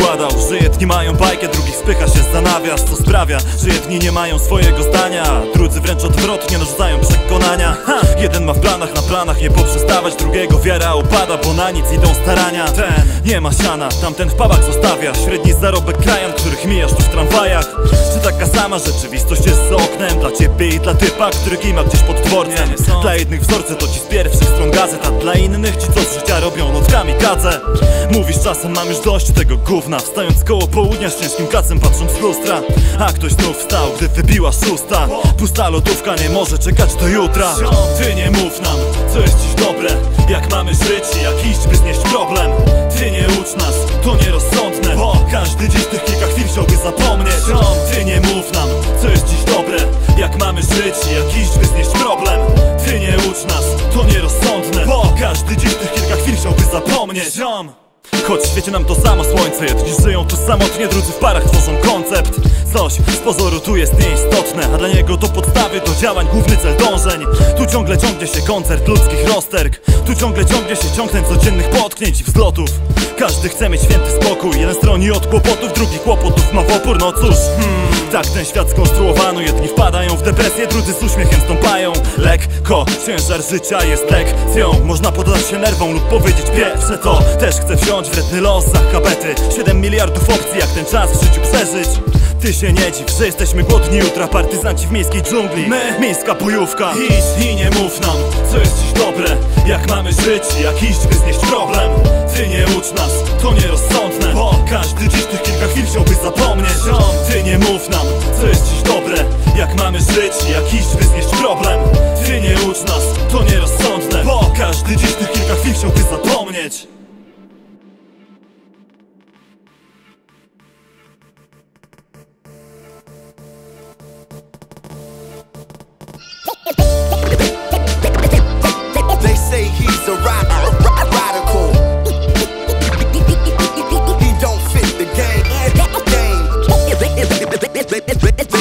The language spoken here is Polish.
układał Że jedni mają bajkę, drugich spycha się za nawias Co sprawia, że jedni nie mają swojego zdania? Drudzy wręcz odwrotnie narzucają przekonania. Ha! Jeden ma w planach, na planach nie poprzestawać. Drugiego wiara upada, bo na nic idą starania. Ten. Nie ma siana, tamten w pawach zostawia. Średni zarobek krajan, których mijasz tu w tramwajach. Czy taka sama rzeczywistość jest za oknem. Dla ciebie i dla typa, który kima gdzieś pod dworcem. Dla jednych wzorce to ci z pierwszych stron gazet A dla innych ci co z życia robią notkami kadze. Mówisz czasem mam już dość tego gówna. Wstając koło południa z ciężkim kacem patrząc w lustra. A ktoś znów wstał, gdy wybiła szósta. Pusta lodówka nie może czekać do jutra. Ty nie mów nam, co jest dziś dobre. Jak mamy żyć i jak iść, by znieść problem. Ty nie mamy żyć i by znieść problem? Ty nie ucz nas, to nierozsądne Bo każdy dziś tych kilka chwil chciałby zapomnieć. Choć świeci nam to samo słońce Jedni żyją tu samotnie, drudzy w parach tworzą koncept. Coś z pozoru tu jest nieistotne A dla niego to podstawy do działań, główny cel dążeń. Tu ciągle ciągnie się koncert ludzkich rozterk Tu ciągle ciągnie się ciągnięć codziennych potknięć i wzlotów. Każdy chce mieć święty spokój Jeden stroni od kłopotów, drugi kłopotów ma w opór. No cóż, hmm, tak ten świat skonstruowano Jedni wpadają w depresję, drudzy z uśmiechem stąpają. Lekko, ciężar życia jest lekcją. Można poddać się nerwom lub powiedzieć pierwsze to Też chcę wziąć wredny los za habety 7 miliardów opcji, jak ten czas w życiu przeżyć. Ty się nie dziw, że jesteśmy głodni jutra Partyzanci w miejskiej dżungli. My, miejska bojówka. Idź i nie mów nam, co jest dziś dobre. Jak mamy żyć i jak iść, by znieść problem Ty nie ucz nas, to nierozsądne Bo każdy dziś tych kilka chwil chciałby zapomnieć. Ty nie mów nam, co jest dziś dobre Jak mamy żyć jak iść, by znieść problem. Ty nie ucz nas, to nierozsądne Bo każdy dziś tych kilka chwil chciałby zapomnieć. They say he's a ra- Let's